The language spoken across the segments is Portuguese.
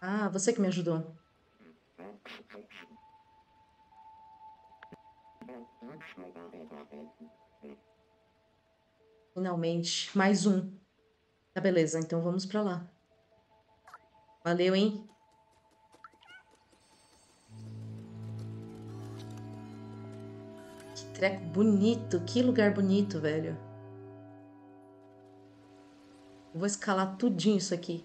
Ah, você que me ajudou. Finalmente, mais um. Tá, beleza, então vamos pra lá. Valeu, hein? Que treco bonito, que lugar bonito, velho. Vou escalar tudinho isso aqui.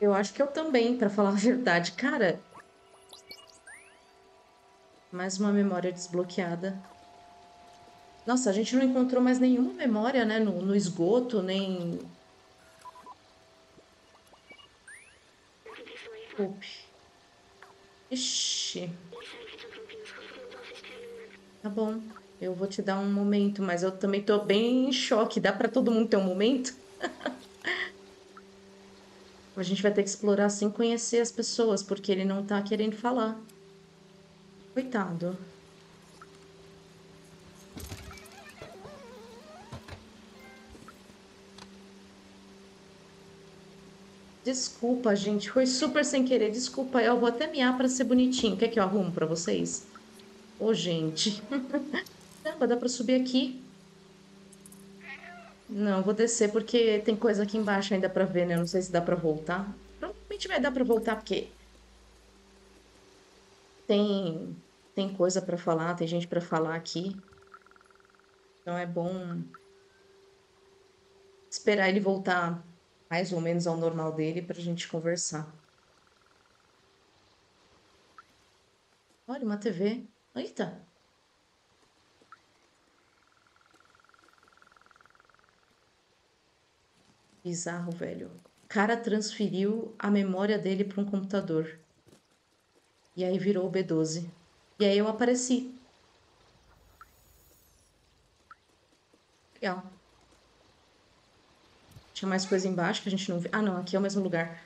Eu acho que eu também, para falar a verdade. Cara, mais uma memória desbloqueada. Nossa, a gente não encontrou mais nenhuma memória, né? No, no esgoto, nem... Ope. Ixi. Tá bom. Eu vou te dar um momento, mas eu também tô bem em choque. Dá para todo mundo ter um momento? A gente vai ter que explorar sem conhecer as pessoas, porque ele não tá querendo falar. Coitado. Desculpa, gente. Foi super sem querer. Desculpa, eu vou até miar pra ser bonitinho. Quer que eu arrumo pra vocês? Ô, oh, gente. Caramba, dá pra subir aqui. Não, vou descer porque tem coisa aqui embaixo ainda pra ver, né? Não sei se dá pra voltar. Provavelmente vai dar pra voltar porque... Tem, tem coisa pra falar, tem gente pra falar aqui. Então é bom esperar ele voltar mais ou menos ao normal dele pra gente conversar. Olha, uma TV. Eita! Bizarro, velho. O cara transferiu a memória dele para um computador. E aí virou o B12. E aí eu apareci. Legal. Tinha mais coisa embaixo que a gente não viu. Ah, não, aqui é o mesmo lugar.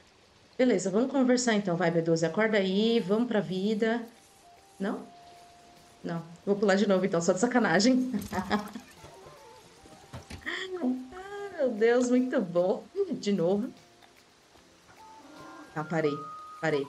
Beleza, vamos conversar então. Vai, B12, acorda aí, vamos pra vida. Não? Não. Vou pular de novo então, só de sacanagem. Meu Deus, muito bom. De novo. Tá, parei. Parei.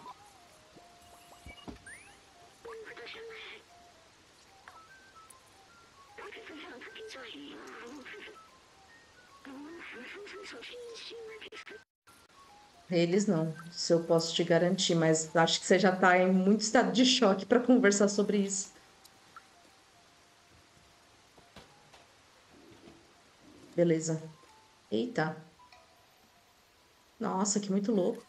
Eles não, se eu posso te garantir, mas acho que você já tá em muito estado de choque para conversar sobre isso. Beleza. Eita. Nossa, que muito louco.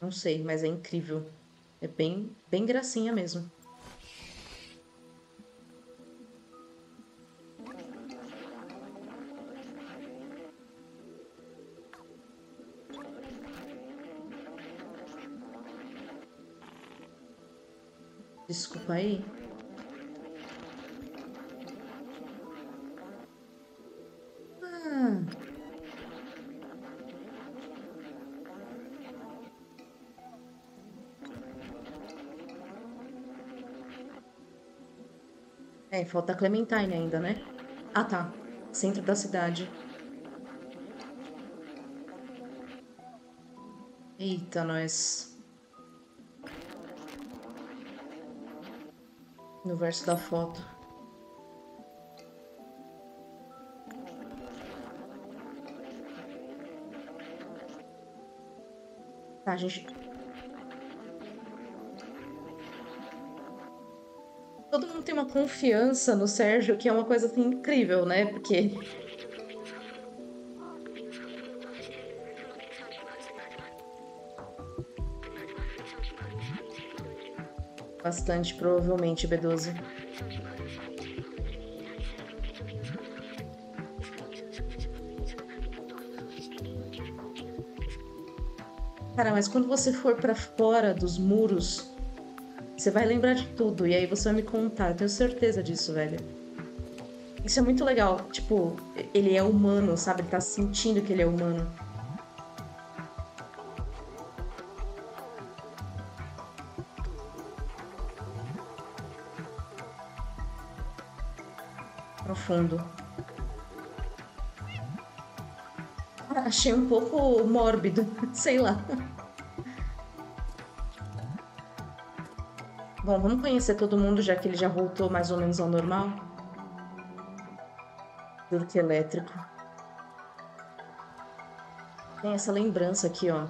Não sei, mas é incrível. É bem, bem gracinha mesmo. Desculpa aí. Ah. É, falta Clementine ainda, né? Ah, tá. Centro da cidade. Eita, nós. no verso da foto. Tá, gente. Todo mundo tem uma confiança no Sérgio que é uma coisa assim incrível, né? Porque bastante, provavelmente, B12. Cara, mas quando você for para fora dos muros, você vai lembrar de tudo e aí você vai me contar. Eu tenho certeza disso, velho. Isso é muito legal. Tipo, ele é humano, sabe? Ele tá sentindo que ele é humano. Profundo. Achei um pouco mórbido, sei lá. Bom, vamos conhecer todo mundo, já que ele já voltou mais ou menos ao normal. Turque elétrico. Tem essa lembrança aqui, ó.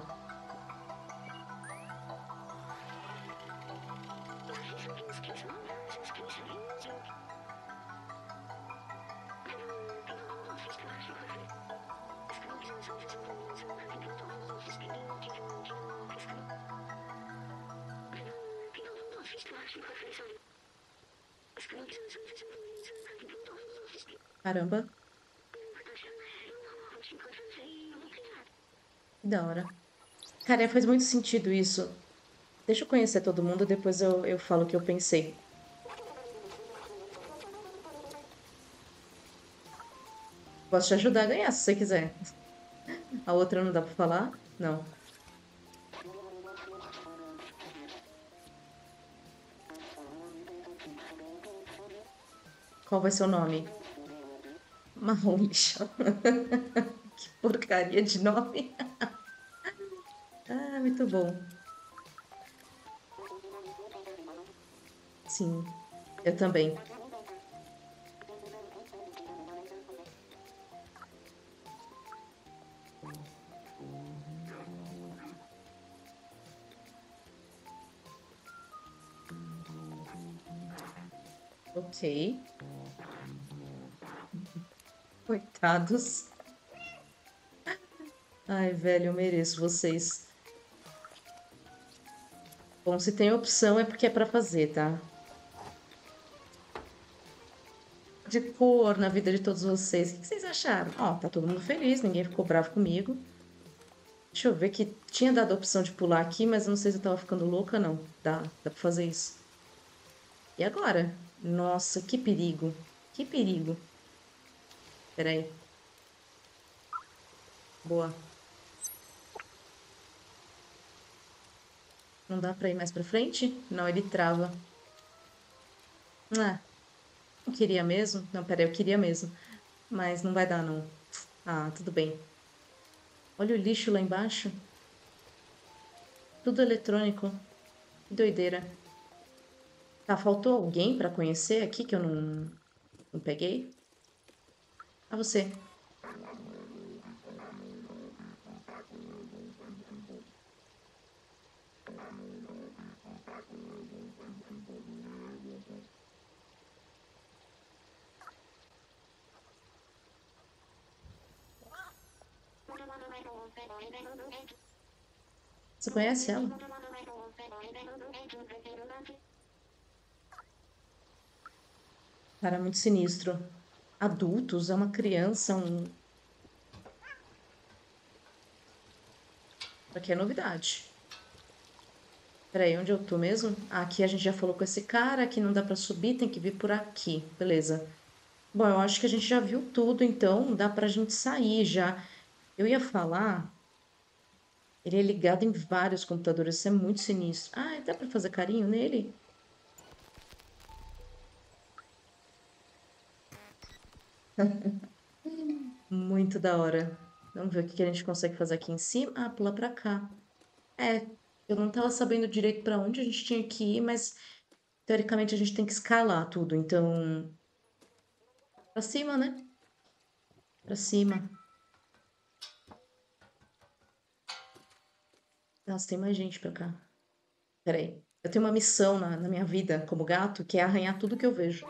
Caramba. Da hora. Cara, faz muito sentido isso. Deixa eu conhecer todo mundo, depois eu, eu falo o que eu pensei. Posso te ajudar a ganhar, se você quiser. A outra não dá pra falar? Não. Qual vai ser o nome? Marrom que porcaria de nome. ah, muito bom. Sim, eu também. Ok. Coitados. Ai, velho, eu mereço vocês. Bom, se tem opção é porque é pra fazer, tá? De cor na vida de todos vocês. O que vocês acharam? Ó, tá todo mundo feliz, ninguém ficou bravo comigo. Deixa eu ver que tinha dado a opção de pular aqui, mas não sei se eu tava ficando louca, não. Dá, dá pra fazer isso. E agora? Nossa, que perigo. Que perigo. Peraí. Boa. Não dá pra ir mais pra frente? Não, ele trava. Ah, não queria mesmo? Não, peraí, eu queria mesmo. Mas não vai dar, não. Ah, tudo bem. Olha o lixo lá embaixo. Tudo eletrônico. Que doideira. Tá, faltou alguém pra conhecer aqui que eu não, não peguei? A você. Você conhece ela? Cara, muito sinistro adultos, é uma criança, um. Aqui é novidade. Peraí, onde eu tô mesmo? Ah, aqui a gente já falou com esse cara, aqui não dá pra subir, tem que vir por aqui. Beleza. Bom, eu acho que a gente já viu tudo, então dá pra gente sair já. Eu ia falar... Ele é ligado em vários computadores, isso é muito sinistro. Ah, dá pra fazer carinho nele? Muito da hora. Vamos ver o que a gente consegue fazer aqui em cima. Ah, pular pra cá. É, eu não tava sabendo direito pra onde a gente tinha que ir, mas teoricamente a gente tem que escalar tudo, então... Pra cima, né? Pra cima. Nossa, tem mais gente pra cá. Peraí. Eu tenho uma missão na, na minha vida como gato, que é arranhar tudo que eu vejo.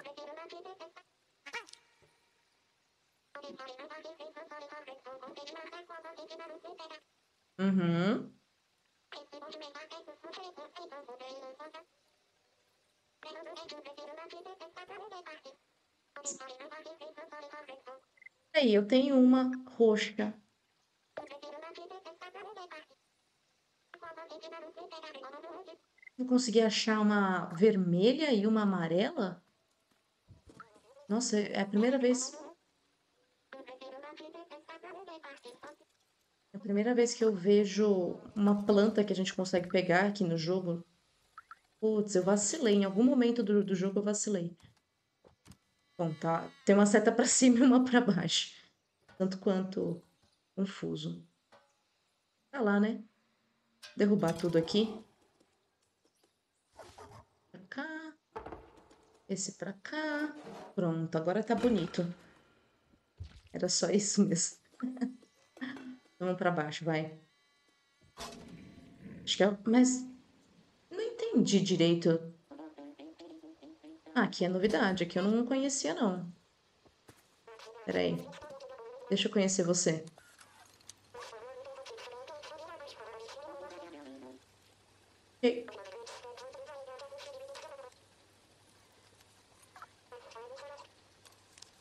Uhum. Aí, eu tenho uma roxa. Não consegui achar uma vermelha e uma amarela? Nossa, é a primeira vez. A primeira vez que eu vejo uma planta que a gente consegue pegar aqui no jogo. Putz, eu vacilei. Em algum momento do, do jogo eu vacilei. Bom, tá. Tem uma seta pra cima e uma pra baixo. Tanto quanto confuso. Tá lá, né? Derrubar tudo aqui. Pra cá. Esse pra cá. Pronto, agora tá bonito. Era só isso mesmo. Vamos pra baixo, vai. Acho que é... Mas... Não entendi direito. Ah, aqui é novidade. Aqui eu não conhecia, não. Peraí. Deixa eu conhecer você.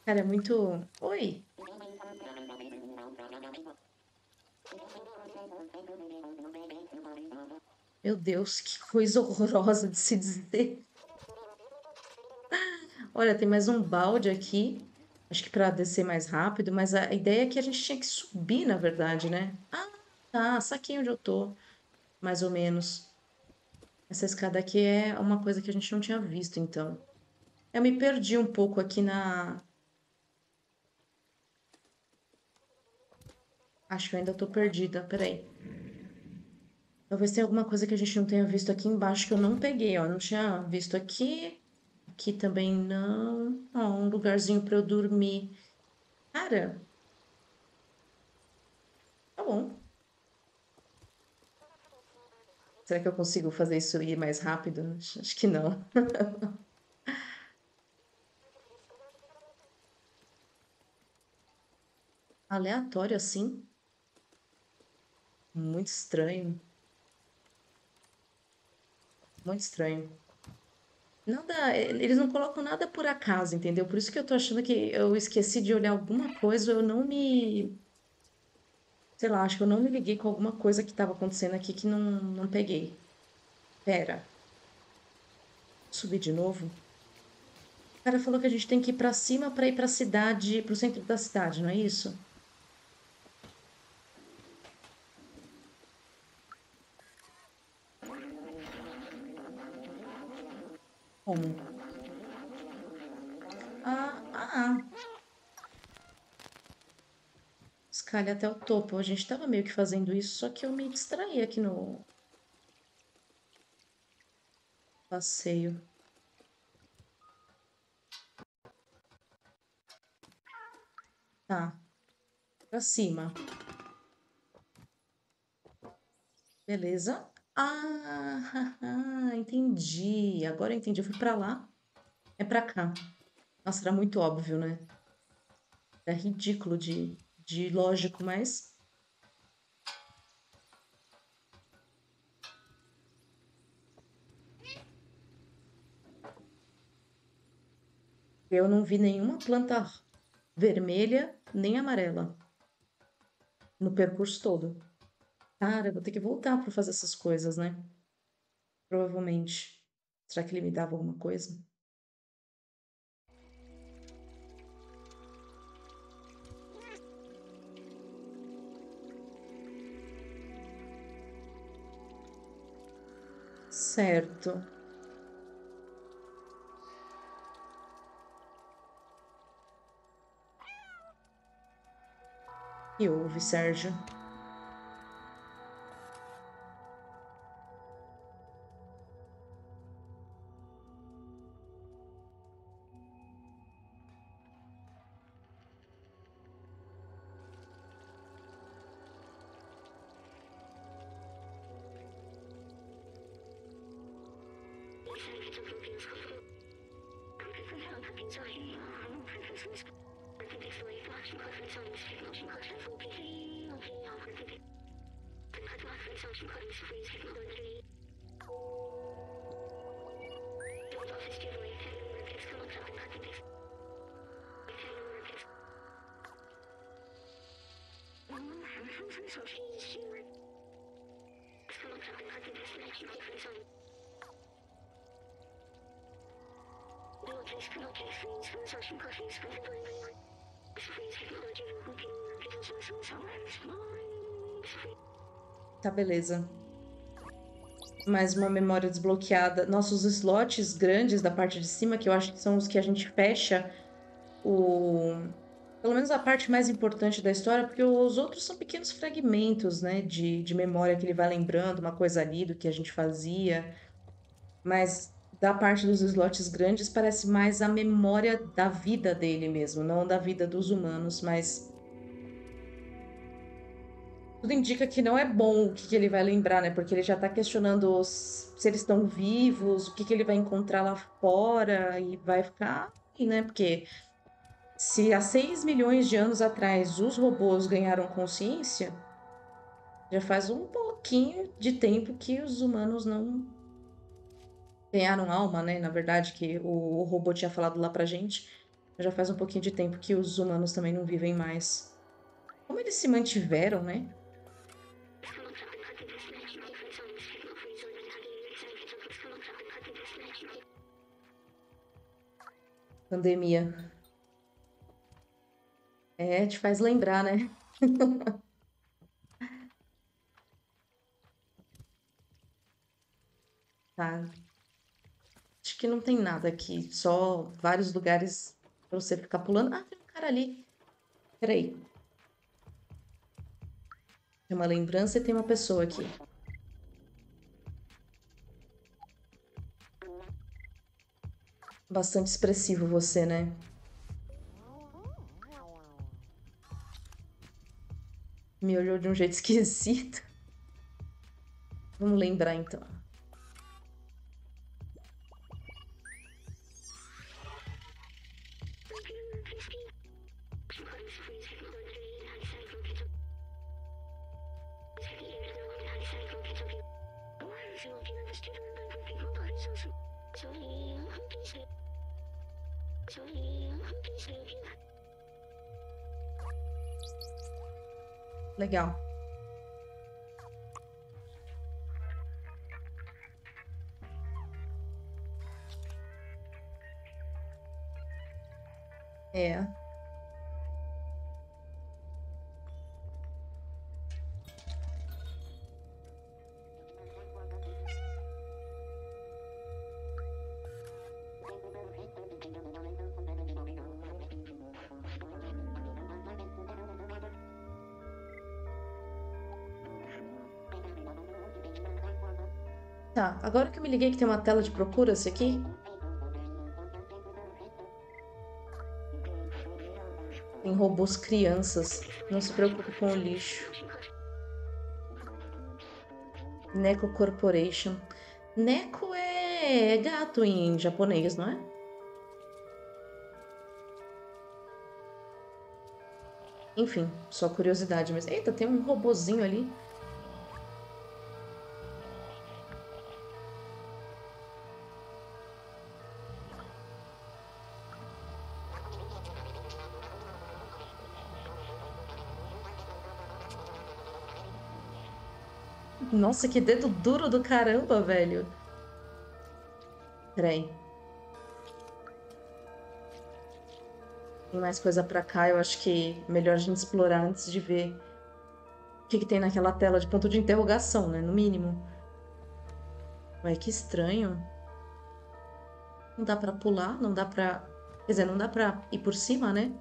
Cara, é muito... Oi! Meu Deus, que coisa horrorosa de se dizer. Olha, tem mais um balde aqui. Acho que para descer mais rápido, mas a ideia é que a gente tinha que subir, na verdade, né? Ah, tá, saquei onde eu tô. Mais ou menos. Essa escada aqui é uma coisa que a gente não tinha visto, então. Eu me perdi um pouco aqui na... Acho que eu ainda tô perdida, peraí. Talvez tenha alguma coisa que a gente não tenha visto aqui embaixo que eu não peguei, ó. Não tinha visto aqui. Aqui também não. Ó, um lugarzinho para eu dormir. Cara. Tá bom. Será que eu consigo fazer isso ir mais rápido? Acho que não. Aleatório assim? Muito estranho. Muito estranho. Nada, eles não colocam nada por acaso, entendeu? Por isso que eu tô achando que eu esqueci de olhar alguma coisa, eu não me. Sei lá, acho que eu não me liguei com alguma coisa que tava acontecendo aqui que não, não peguei. Pera. Subir de novo? O cara falou que a gente tem que ir pra cima pra ir pra cidade, pro centro da cidade, não é isso? Como? Ah, ah, ah. Escalha até o topo. A gente tava meio que fazendo isso, só que eu me distraí aqui no passeio. Tá. Pra cima. Beleza. Ah, entendi. Agora eu entendi. Eu fui pra lá. É pra cá. Nossa, era muito óbvio, né? É ridículo de, de lógico, mas. Eu não vi nenhuma planta vermelha nem amarela no percurso todo. Cara, eu vou ter que voltar para fazer essas coisas, né? Provavelmente. Será que ele me dava alguma coisa? Certo. E houve, Sérgio? Tá, beleza. Mais uma memória desbloqueada. Nossos slots grandes da parte de cima, que eu acho que são os que a gente fecha o... Pelo menos a parte mais importante da história, porque os outros são pequenos fragmentos, né? De, de memória que ele vai lembrando, uma coisa ali do que a gente fazia. Mas da parte dos slots grandes parece mais a memória da vida dele mesmo, não da vida dos humanos, mas tudo indica que não é bom o que, que ele vai lembrar, né? Porque ele já tá questionando os, se eles estão vivos, o que, que ele vai encontrar lá fora e vai ficar, né? Porque se há 6 milhões de anos atrás os robôs ganharam consciência, já faz um pouquinho de tempo que os humanos não ganharam alma, né? Na verdade, que o, o robô tinha falado lá pra gente. Já faz um pouquinho de tempo que os humanos também não vivem mais. Como eles se mantiveram, né? Pandemia. É, te faz lembrar, né? Tá. Acho que não tem nada aqui. Só vários lugares pra você ficar pulando. Ah, tem um cara ali. Peraí. Tem uma lembrança e tem uma pessoa aqui. Bastante expressivo você, né? Me olhou de um jeito esquisito. Vamos lembrar então. Legal. É. Tá, agora que eu me liguei que tem uma tela de procura-se aqui. Tem robôs crianças. Não se preocupe com o lixo. Neko Corporation. Neko é gato em japonês, não é? Enfim, só curiosidade, mas... Eita, tem um robozinho ali. Nossa, que dedo duro do caramba, velho. Peraí. Tem mais coisa pra cá, eu acho que melhor a gente explorar antes de ver o que, que tem naquela tela de ponto de interrogação, né? No mínimo. Ué, que estranho. Não dá pra pular, não dá pra... Quer dizer, não dá pra ir por cima, né?